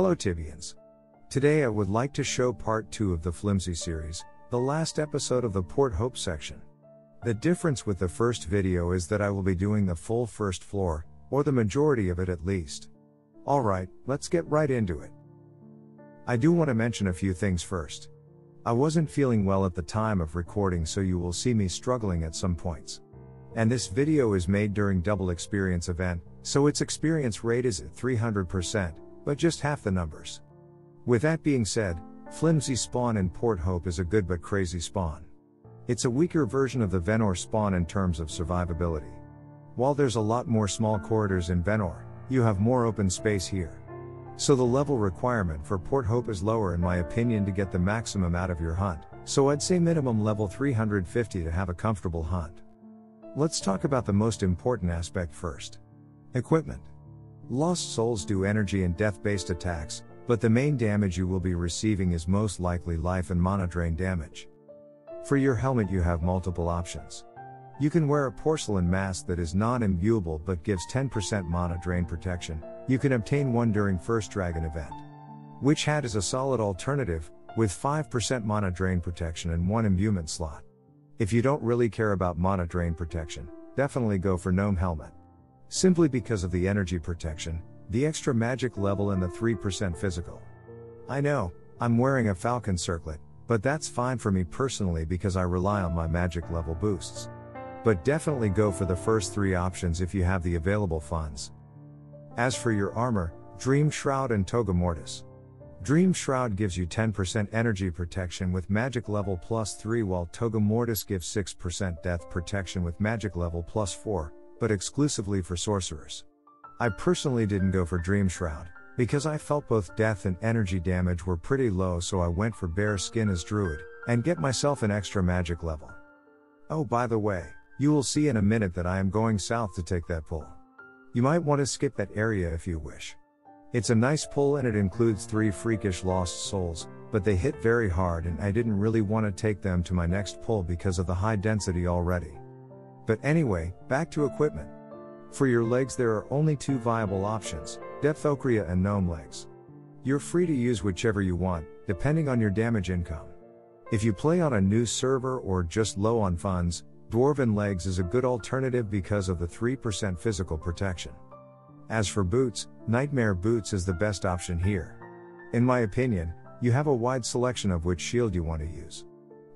Hello Tibians. Today I would like to show part 2 of the Flimsy series, the last episode of the Port Hope section. The difference with the first video is that I will be doing the full first floor, or the majority of it at least. Alright, let's get right into it. I do want to mention a few things first. I wasn't feeling well at the time of recording so you will see me struggling at some points. And this video is made during double experience event, so its experience rate is at 300%, but just half the numbers. With that being said, Flimsy Spawn in Port Hope is a good but crazy spawn. It's a weaker version of the Venore spawn in terms of survivability. While there's a lot more small corridors in Venore, you have more open space here. So the level requirement for Port Hope is lower in my opinion to get the maximum out of your hunt, so I'd say minimum level 350 to have a comfortable hunt. Let's talk about the most important aspect first. Equipment. Lost souls do energy and death based attacks, but the main damage you will be receiving is most likely life and mana drain damage. For your helmet, you have multiple options. You can wear a porcelain mask that is non imbuable but gives 10% mana drain protection. You can obtain one during first dragon event. Witch Hat is a solid alternative, with 5% mana drain protection and one imbuement slot. If you don't really care about mana drain protection, definitely go for Gnome Helmet. Simply because of the energy protection, the extra magic level and the 3% physical. I know, I'm wearing a Falcon circlet, but that's fine for me personally because I rely on my magic level boosts. But definitely go for the first three options if you have the available funds. As for your armor, Dream Shroud and Toga Mortis. Dream Shroud gives you 10% energy protection with magic level plus 3 while Toga Mortis gives 6% death protection with magic level plus 4, but exclusively for sorcerers. I personally didn't go for Dream Shroud, because I felt both death and energy damage were pretty low so I went for bear skin as druid, and get myself an extra magic level. Oh by the way, you will see in a minute that I am going south to take that pull. You might want to skip that area if you wish. It's a nice pull and it includes three freakish lost souls, but they hit very hard and I didn't really want to take them to my next pull because of the high density already. But anyway, back to equipment. For your legs there are only two viable options, Deathocria and Gnome legs. You're free to use whichever you want, depending on your damage income. If you play on a new server or just low on funds, Dwarven legs is a good alternative because of the 3% physical protection. As for boots, Nightmare boots is the best option here. In my opinion, you have a wide selection of which shield you want to use.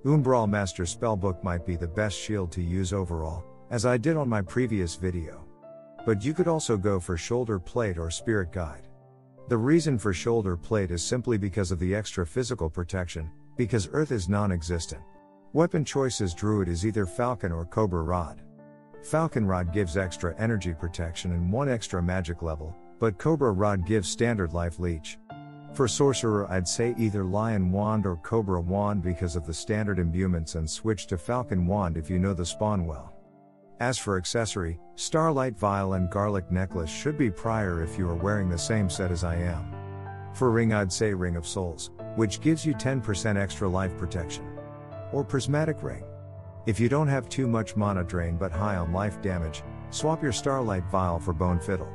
Umbral Master Spellbook might be the best shield to use overall, as I did on my previous video. But you could also go for Shoulder Plate or Spirit Guide. The reason for Shoulder Plate is simply because of the extra physical protection, because Earth is non existent. Weapon choices Druid is either Falcon or Cobra Rod. Falcon Rod gives extra energy protection and one extra magic level, but Cobra Rod gives standard life leech. For Sorcerer, I'd say either Lion Wand or Cobra Wand because of the standard imbuements and switch to Falcon Wand if you know the spawn well. As for accessory, Starlight Vial and Garlic Necklace should be prior if you are wearing the same set as I am. For ring, I'd say Ring of Souls, which gives you 10% extra life protection or prismatic ring. If you don't have too much mana drain but high on life damage, swap your starlight vial for bone fiddle.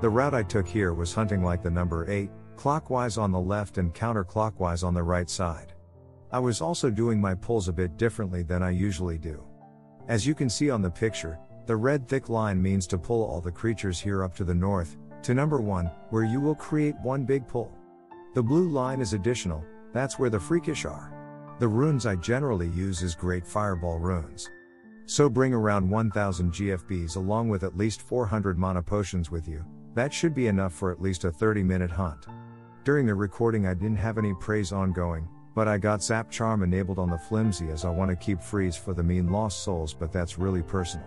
The route I took here was hunting like the number 8, clockwise on the left and counterclockwise on the right side. I was also doing my pulls a bit differently than I usually do. As you can see on the picture, the red thick line means to pull all the creatures here up to the north, to number 1, where you will create one big pull. The blue line is additional, that's where the freakish are. The runes I generally use is Great Fireball runes. So bring around 1000 GFBs along with at least 400 mana potions with you, that should be enough for at least a 30 minute hunt. During the recording I didn't have any preys ongoing, but I got Zap Charm enabled on the flimsy as I want to keep freeze for the mean lost souls but that's really personal.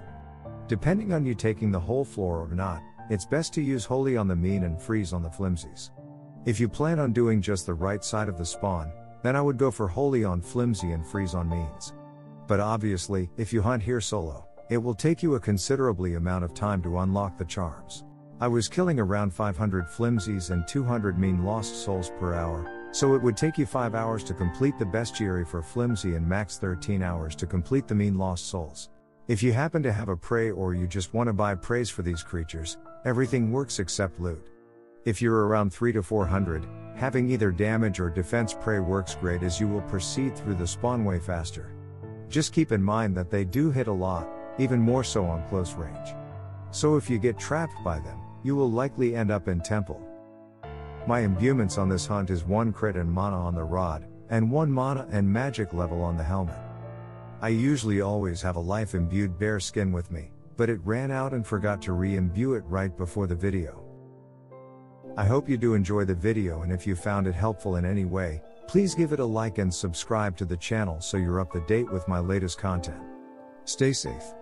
Depending on you taking the whole floor or not, it's best to use holy on the mean and freeze on the flimsies. If you plan on doing just the right side of the spawn, then I would go for Holy on Flimsy and Freeze on Means. But obviously, if you hunt here solo, it will take you a considerably amount of time to unlock the charms. I was killing around 500 flimsies and 200 mean lost souls per hour, so it would take you 5 hours to complete the bestiary for flimsy and max 13 hours to complete the mean lost souls. If you happen to have a prey or you just want to buy preys for these creatures, everything works except loot. If you're around 3 to 400, having either damage or defense prey works great as you will proceed through the spawn way faster. Just keep in mind that they do hit a lot, even more so on close range. So if you get trapped by them, you will likely end up in temple. My imbuements on this hunt is 1 crit and mana on the rod, and 1 mana and magic level on the helmet. I usually always have a life imbued bear skin with me, but it ran out and forgot to re-imbue it right before the video. I hope you do enjoy the video and if you found it helpful in any way, please give it a like and subscribe to the channel so you're up to date with my latest content. Stay safe.